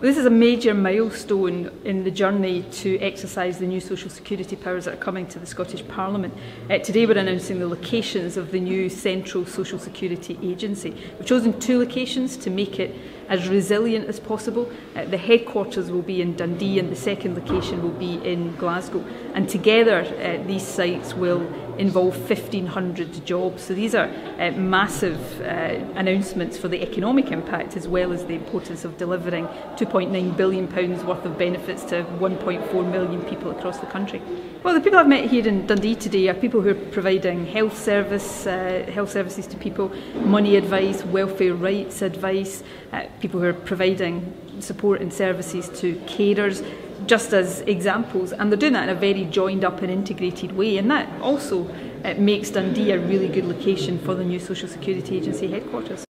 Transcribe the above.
This is a major milestone in the journey to exercise the new social security powers that are coming to the Scottish Parliament. Uh, today we're announcing the locations of the new Central Social Security Agency. We've chosen two locations to make it as resilient as possible. Uh, the headquarters will be in Dundee and the second location will be in Glasgow. And together uh, these sites will involve 1,500 jobs. So these are uh, massive uh, announcements for the economic impact as well as the importance of delivering 2.9 billion pounds worth of benefits to 1.4 million people across the country. Well, the people I've met here in Dundee today are people who are providing health service, uh, health services to people, money advice, welfare rights advice, uh, people who are providing support and services to carers, just as examples. And they're doing that in a very joined up and integrated way. And that also uh, makes Dundee a really good location for the new Social Security Agency headquarters.